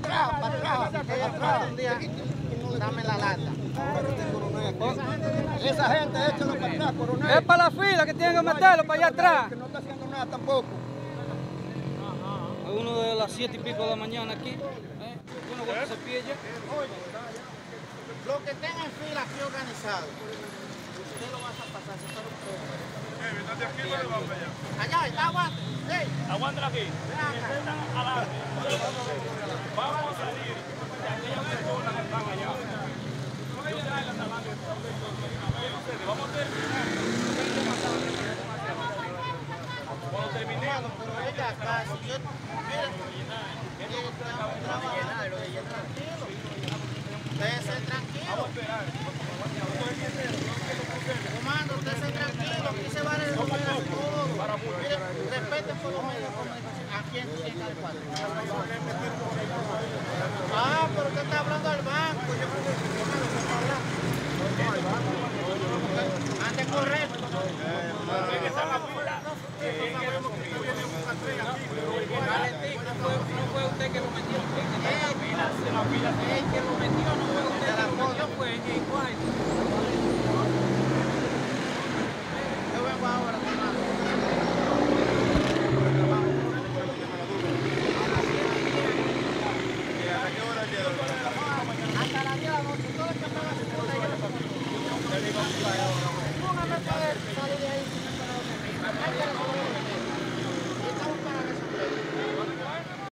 para atrás, para atrás, para atrás. Un día, dame la lata. Esa gente, échalo para atrás, coronel. Es para la fila que tienen que meterlo para allá atrás. Que no está haciendo nada tampoco. A uno de las siete y pico de la mañana aquí. ¿eh? Uno cuando se pilla. Los que estén en fila aquí organizados, usted lo va a pasar, se para un poco. Allá, está aguante. Aquí. Están adelante. Vamos a salir de aquellas personas que están allá. Yo traigo la adelante. Vamos a terminar. Pero venga acá, si yo. Ustedes se tranquilo. Comando, usted se tranquilo, aquí se va a resolver todo. Mire, respeten por los medios de comunicación. ¿A quién tiene que dar Ah, pero usted está hablando al banco. Hasta la noche, todos los que están haciendo